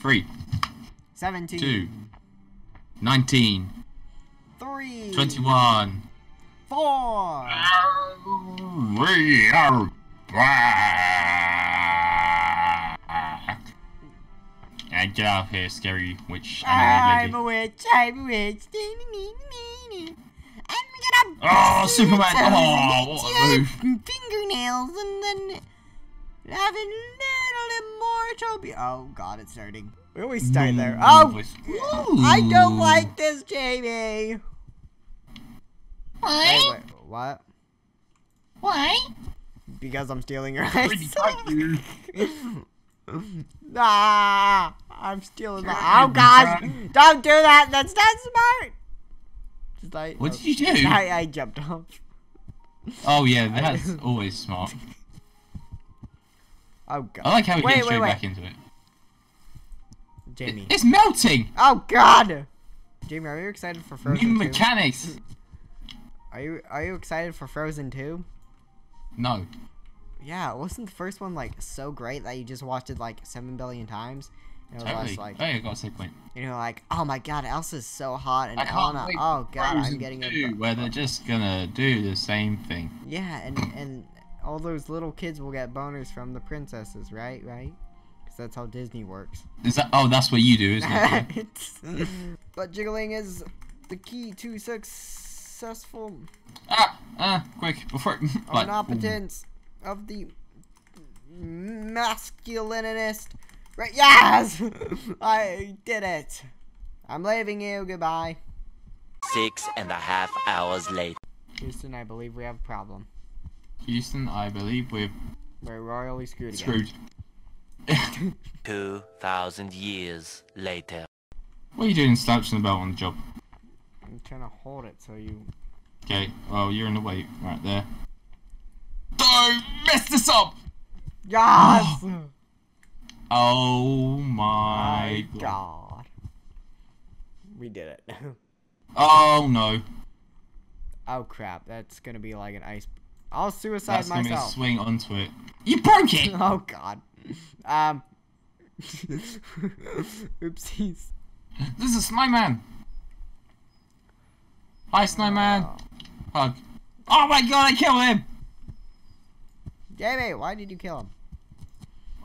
Three, 17. two, 19, 3. 21. 4. We are back. And get out of here, scary witch I'm a witch. I'm a witch. I'm gonna Oh, Superman. Oh, what a move. Fingernails and then little immortal. Oh God, it's starting. We always start there. Mm, Oh, voice. I don't like this, Jamie. Wait, Why? wait, what? Why? Because I'm stealing your Pretty ice. tight, nah, I'm stealing the. Oh be gosh, don't do that. That's not smart. Just like, What did you do? I, I jumped off. Oh yeah, that's always smart. Oh god. I like how he Wait, gets wait, straight wait. back into it. Jamie. It's melting. Oh god. Jamie, are you excited for Frozen 2? mechanics. Are you are you excited for Frozen 2? No. Yeah, wasn't the first one like so great that you just watched it like seven billion times? And it was Totally. just like oh, yeah, got a save point. you know like oh my god, Elsa's so hot and I can't Elena wait oh for god, I'm Frozen getting 2, a where they're just gonna do the same thing. Yeah, and and all those little kids will get boners from the princesses, right? Right? Because that's how Disney works. Is that? Oh, that's what you do, isn't it? but jiggling is the key to successful ah, ah, quick before. like, omnipotence of the masculinist. Right? Yes, I did it. I'm leaving you. Goodbye, Six and a half hours later. Houston. I believe we have a problem. Houston, I believe we're We're royally screwed screwed. Two thousand years later. what are you doing, slouching about on the job? I'm trying to hold it so you. Okay, well you're in the way right there. Don't mess this up. Yes. Oh my god. God. We did it. Oh no. oh crap, that's gonna be like an ice. I'll suicide That's gonna be a swing onto it. You broke it. oh god. Um. Oopsies. This is Snowman. Hi, Snowman. Oh. Hug. Oh my god, I killed him. Jamie, why did you kill him?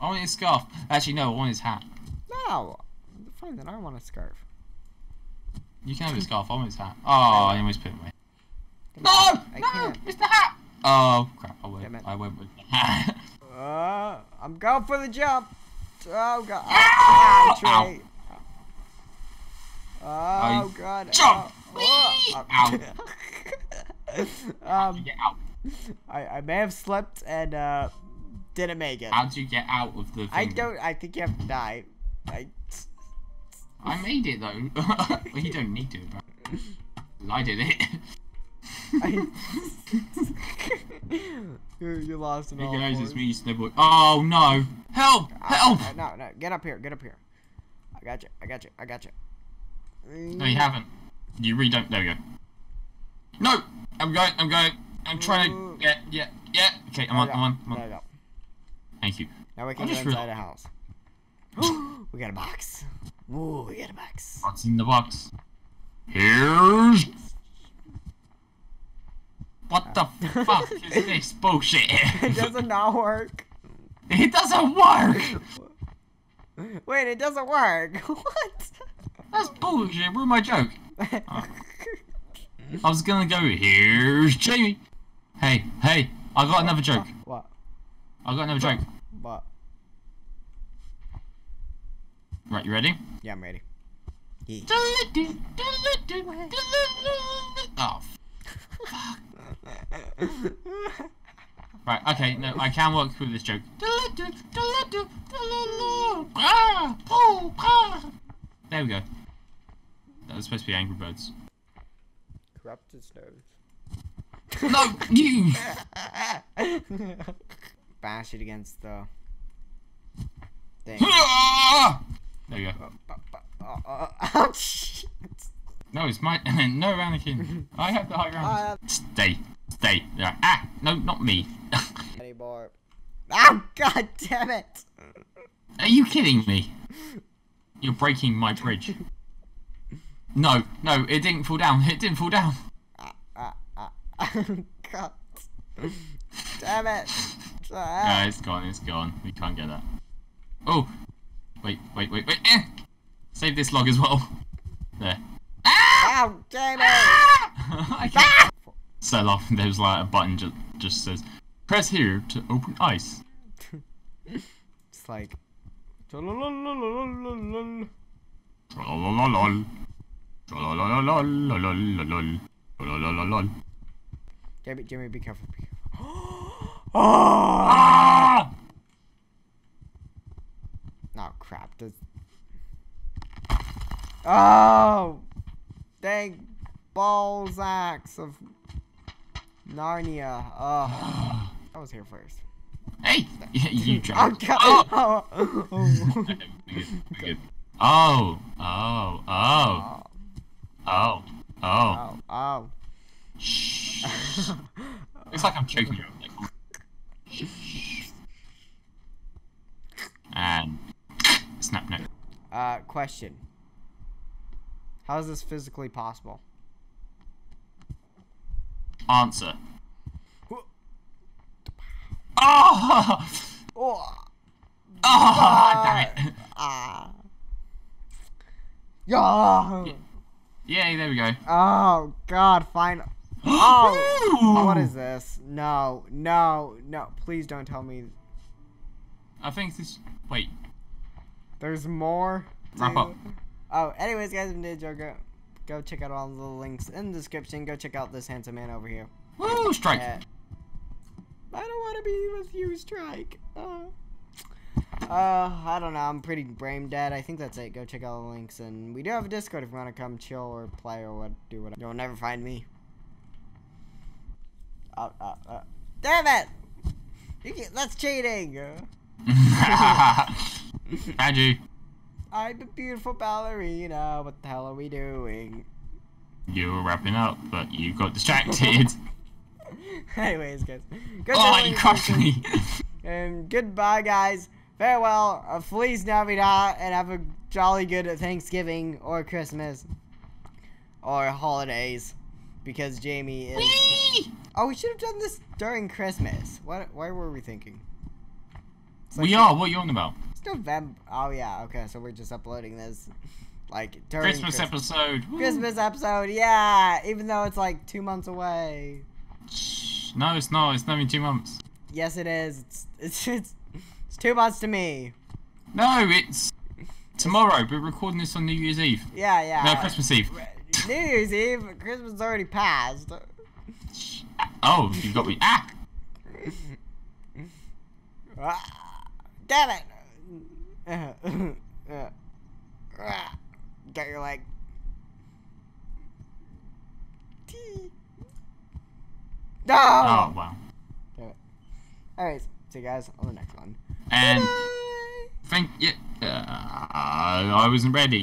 I want his scarf. Actually, no, I want his hat. No. Fine, then I want a scarf. You can have his scarf. I want his hat. Oh, I almost put it away. No! No! Mr. Hat! Oh, crap. I went. I went with the hat. Uh, I'm going for the jump. Oh god. Ow! Ah, tree. Oh god. Jump! Oh, Ow. oh. um, Get out. I, I may have slipped and uh didn't make it. How'd you get out of the thing? I don't. I think you have to die. I. I made it, though. well, you don't need to, but... I did it. I you, lost an Hey all guys, fours. it's me, Snowboy. Oh no! Help! Help! uh, no, no, get up here, get up here. I got you, I got you, I got you. No, you haven't. You really don't. There we go. No! I'm going, I'm going. I'm trying to. Yeah, yeah, yeah. Okay, I'm on, I'm on, I'm on. There you go. Thank you. Now we I can go inside real- a house. we got a box. Ooh, we got a box. What's in the box? Here's. What the fuck is this bullshit? It doesn't not work. It doesn't work! Wait, it doesn't work. what? That's bullshit. Where's my joke? I was gonna go, here's Jamie. Hey, hey, I got another joke. What? I got another joke. What? Right, you ready? Yeah, I'm ready. Yeah. Oh, right, okay, no, I can work through this joke. There we go. That was supposed to be Angry Birds. Corrupted snows. No, you! Bash it against the thing. There you go. Ouch! No, it's my. no, Anakin. I have the high ground. Stay. Stay. Right. Ah! No, not me. Anymore. Oh, god damn it! Are you kidding me? You're breaking my bridge. No, no, it didn't fall down. It didn't fall down. God. Damn it. Yeah, it's gone. It's gone. We can't get that. Oh, wait, wait, wait, wait. Eh. Save this log as well. There. Ow, damn it. I set off. There's like a button just just says, "Press here to open ice." it's like. Jimmy, Jimmy, be careful. Be careful. oh! Ah! Oh crap! Does... Oh, dang balls axe of Narnia. Oh, I was here first. Hey, you Oh god! Oh. Oh! oh. Good, good. Oh, oh, oh, oh! oh, oh. Oh! Shh. Looks like I'm choking you. Like, and snap no. Uh, question. How is this physically possible? Answer. Oh! Oh! Oh! Damn it. Ah! Yeah! Yay! There we go. Oh God! Fine. Oh! Ooh. What is this? No! No! No! Please don't tell me I think this. Wait. there's more. Wrap up. Oh, anyways, guys, I'm Ninja. Go, go check out all the links in the description. Go check out this handsome man over here. Woo! Strike. Uh, I don't want to be with you, Strike. Uh, uh, I don't know. I'm pretty brain dead. I think that's it. Go check out the links, and we do have a Discord if you want to come chill or play or what, do whatever. You'll never find me. Uh, uh, uh. Damn it! You can, that's cheating. Andrew, I'm a beautiful ballerina. What the hell are we doing? you were wrapping up, but you got distracted. Anyways, guys. Go oh, you crushed me. And goodbye, guys. Farewell. A Feliz Navidad, and have a jolly good Thanksgiving or Christmas or holidays, because Jamie is. Whee! Oh, we should have done this during Christmas. What? Why were we thinking? Like we are. What are you on about? November. Oh yeah. Okay, so we're just uploading this like during Christmas Christmas episode. Christmas episode. Yeah, even though it's like two months away. Shh. No, it's not. It's not even two months. Yes, it is. It's it's it's, it's two months to me. No, it's tomorrow. We're recording this on New Year's Eve. Yeah, yeah. No, Christmas Eve. New Year's Eve. Christmas already passed. Oh, you got me. Ah! Ah, Damn it! Get your leg. No! Oh, wow. Alright, see you guys on the next one. And Bye. thank you. Uh, I wasn't ready.